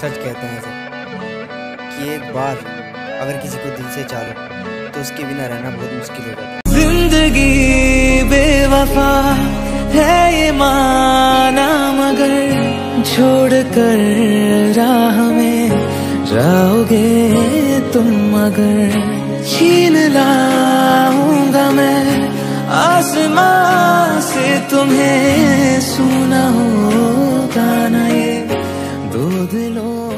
सच कहते हैं सब कि एक बार अगर किसी को दिल से चाहो तो उसके बिना रहना बहुत मुश्किल हो जाता है। ज़िंदगी बेवफा है ये माना, मगर छोड़ कर राह में जाओगे तुम मगर छीन लाऊँगा मैं आसमां से तुम्हें सुना de know.